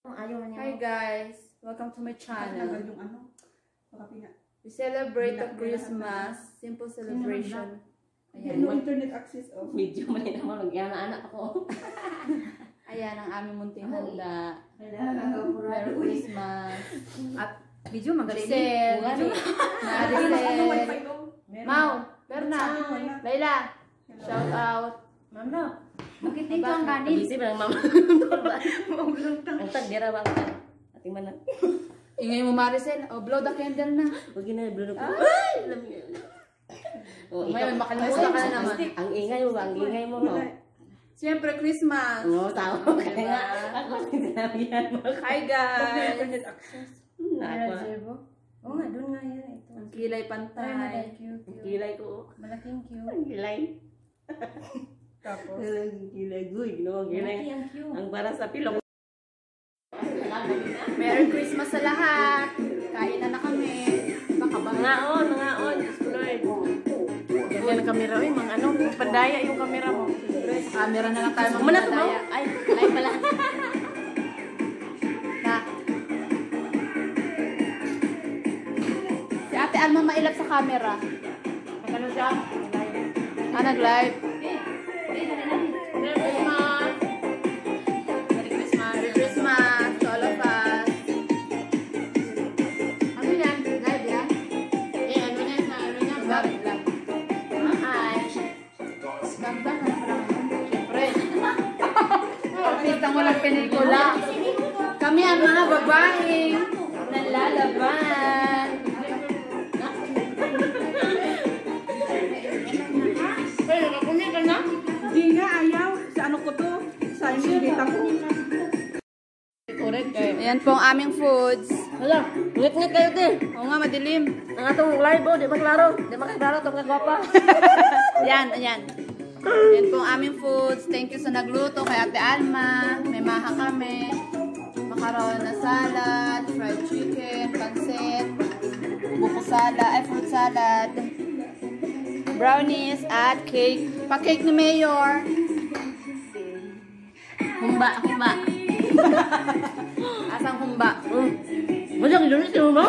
Ayaw Hi guys! Welcome to my channel. yung ano. Baka pina. We celebrate the Christmas. Simple celebration. Ayan. No internet access oh. Medyo mali naman. Nagyan na anak ako. Ayan ang aming munting handa. Merry Merry Christmas. At video magaling. Giselle. Maricel. Mau. Berna. Layla. Shout out. Mama. Bakit dito ang kanin? Busy ba ng mama? Ang tag, dira ba? Ating man na. Ingay mo Maricel. Oh, blow the candle na. Huwag na, blue na Ay! Alam niyo. Oh, Ngayon, makalimutan ka na naman. Ang ingay mo ba? Ang ingay mo, no? Siyempre, Christmas. Oo, tama. Kaya nga, ako sinabihan mo. Hi guys. internet access. Hmm, Ako. Zero. Oo nga, doon nga yan. Ito. Ang kilay Ay, pantay. malaki cute. Ang kilay ko. Malaking cute. Ang kilay. Tapos. Guy, no? Ang kilay. Malaki ang. Ang para sa pilok. Merry Christmas sa lahat. Kain na na kami. Baka ba nga? Nangaon, nangaon. Diyos ko, Lord. Ganda ng kamera. Uy, mga ano, pandaya yung kamera mo. Camera na lang tayo Kumana to, magdadaya. Ay, live pala. Na. Si Ate Alma mailap sa camera. Ano siya? Ah, nag-live. Artista mo lang pelikula. Kami ang mga babaeng nalalaban. Pero nakakunin ka na? Di nga, ayaw. Sa ano ko to? Sa yung data ko. Ayan po ang aming foods. Hala, ngit-ngit kayo, te. Oo nga, madilim. Ang atong live, oh, di maklaro. Di maklaro, ito mga gwapa. Ayan, ayan. Ayan po ang aming foods. Thank you sa nagluto kay Ate Alma. May maha kami. Makaroon na salad, fried chicken, pansit, buko salad, ay fruit salad, brownies, at cake. Pa-cake ni Mayor. Humba, humba. Asang humba? Hmm. Wala ka doon, ito mo?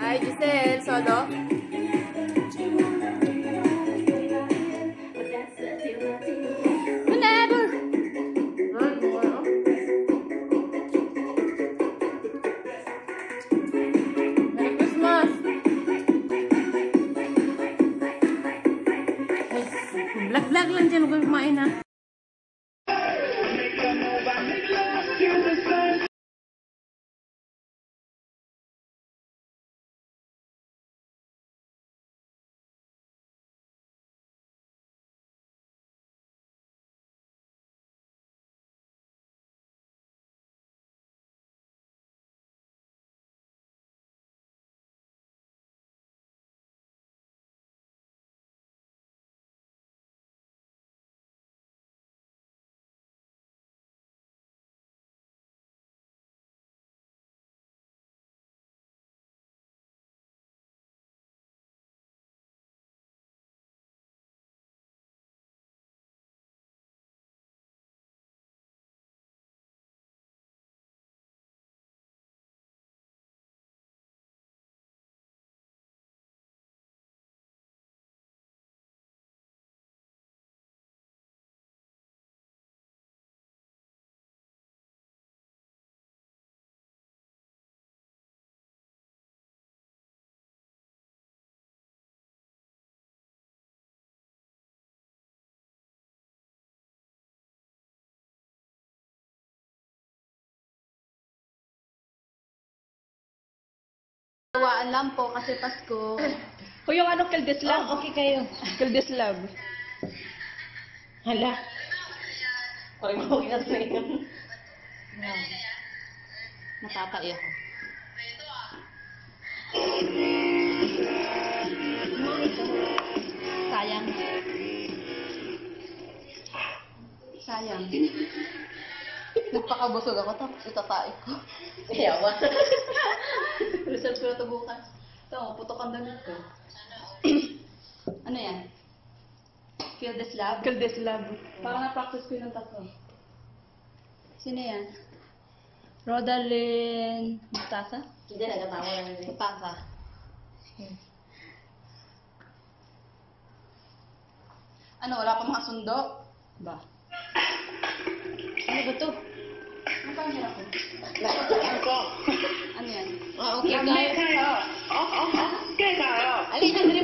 Hi, Giselle. Solo? Vlog-vlog lang dyan, huwag kumain ha. Tawaan lang po kasi Pasko. O yung ano, Kildeslav. Oh, okay kayo. Kildeslav. Hala. Okay, okay na sa inyo. Natatai ako. Sayang. Sayang. Nagpakabusog ako tapos itatai ko. Yawa. Reserve ko na ito bukas. Ito, putok ang damit ko. ano yan? Kill the slab? Kildeslav. Parang na-practice ko yung tatlo. Sino yan? Rodalyn Mutasa? Hindi, nagkatawa lang nila. Mutasa. Ano, wala pa mga sundo? Ba? Ano ba to? Ano pa hirap ko? Ano yan? Ah, okay, kayo. Alin, ang dali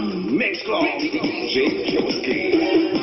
Mixcloud J. Kowski.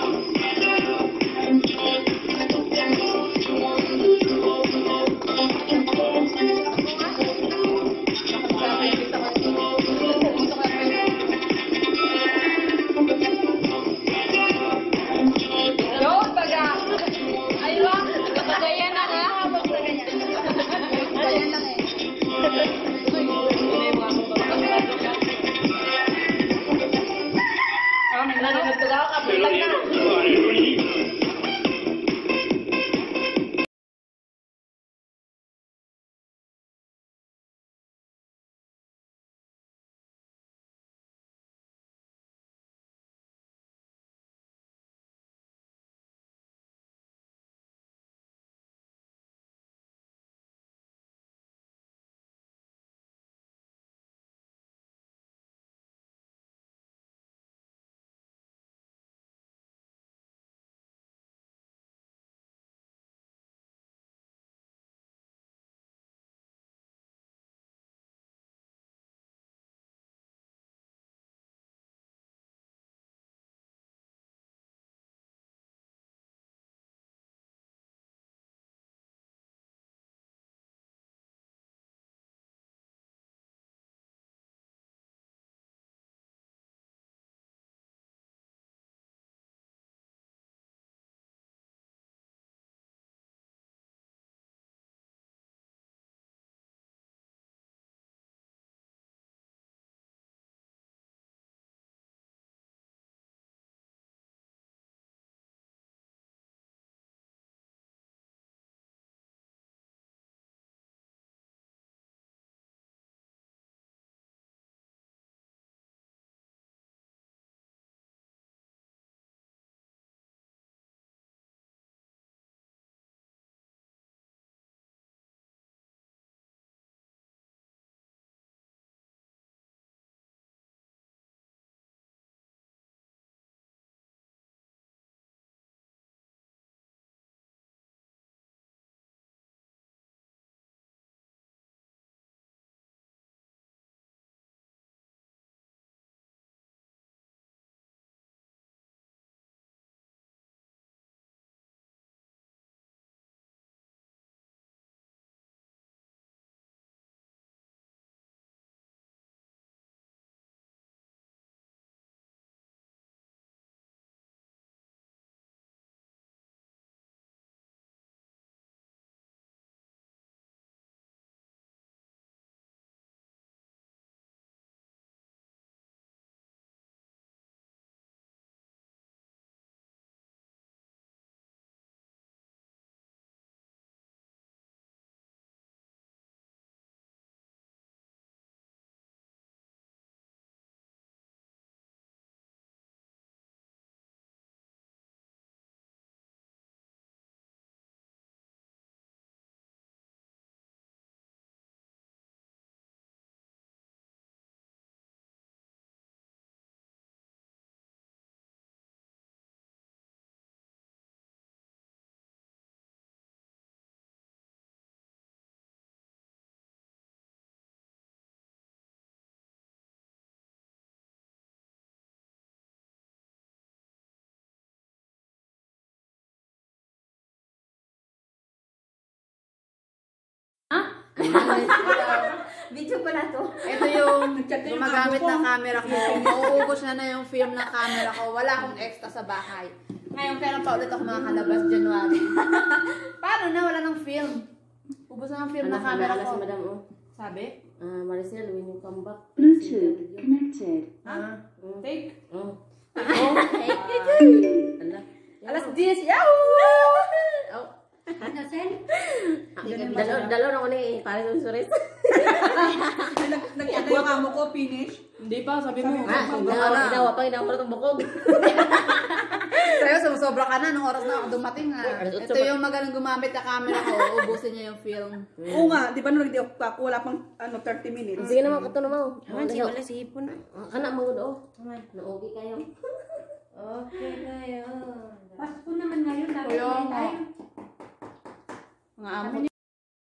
Video pala to. Ito yung na gumagamit na camera ko. Mauubos na na yung film ng camera ko. Wala akong extra sa bahay. Ngayon, kailan pa ulit ako makakalabas? January. Paano na? Wala ng film. Ubus na ang film ng camera Ano ko. si madam oh. Sabi? Ah, Maricel, when you come back. Bluetooth connected. Ah. Take. Oh. Ala. Alas 10. Yaw! Oh. Dalo, dalo na ko ni pare ng suris. Nag- Nag-chat na yung amo ko, finish. Hindi pa, sabi mo. Ah, Sobra ka dawa, na. pa itong bukog. Sa'yo, sumusobra ka na nung oras na ako dumating ha. Otso Ito pa. yung magaling gumamit na camera ko. Ubusin niya yung film. Oo nga, di ba nung nag-di ako, wala pang ano, 30 minutes. Sige naman kato naman. Aman, si wala si Hipon. Ah, Kana mo do. Na-okay kayo. Okay kayo. Pasko naman ngayon. Dapat tayo. Mga amo